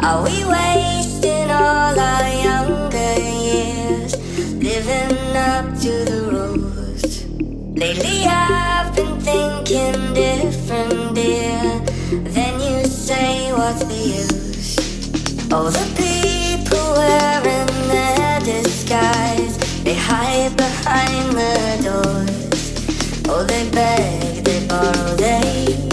Are we wasting all our younger years living up to the rules? Lately I've been thinking different, dear. Then you say, what's the use? All the people wearing their disguise, they hide behind the doors. Oh, they beg, they borrow, they